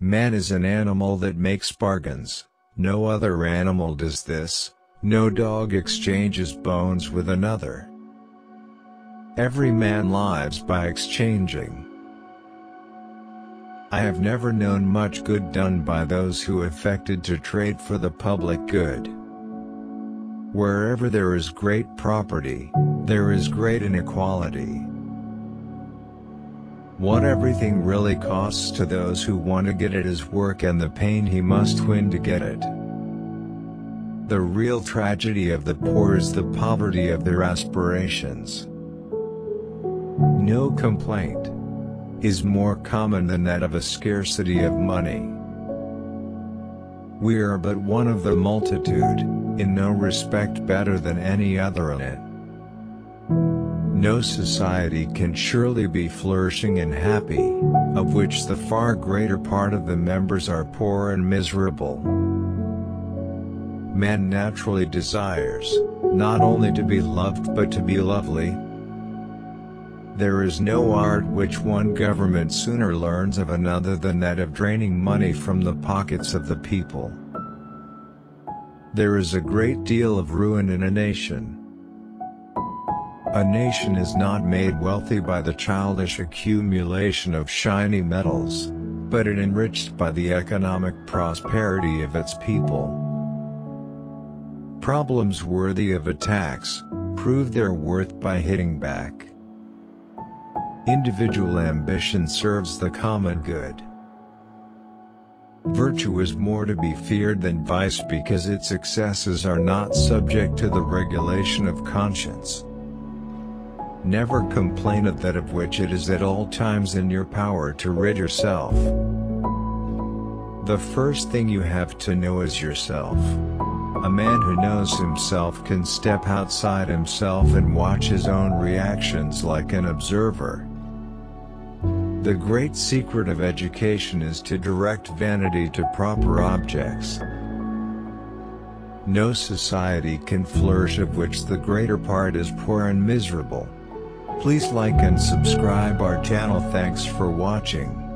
Man is an animal that makes bargains, no other animal does this, no dog exchanges bones with another. Every man lives by exchanging. I have never known much good done by those who affected to trade for the public good. Wherever there is great property, there is great inequality. What everything really costs to those who want to get it is work and the pain he must win to get it. The real tragedy of the poor is the poverty of their aspirations. No complaint is more common than that of a scarcity of money. We are but one of the multitude, in no respect better than any other in it. No society can surely be flourishing and happy, of which the far greater part of the members are poor and miserable. Man naturally desires, not only to be loved but to be lovely. There is no art which one government sooner learns of another than that of draining money from the pockets of the people. There is a great deal of ruin in a nation. A nation is not made wealthy by the childish accumulation of shiny metals, but it enriched by the economic prosperity of its people. Problems worthy of attacks, prove their worth by hitting back. Individual ambition serves the common good. Virtue is more to be feared than vice because its excesses are not subject to the regulation of conscience. Never complain of that of which it is at all times in your power to rid yourself. The first thing you have to know is yourself. A man who knows himself can step outside himself and watch his own reactions like an observer. The great secret of education is to direct vanity to proper objects. No society can flourish of which the greater part is poor and miserable. Please like and subscribe our channel thanks for watching.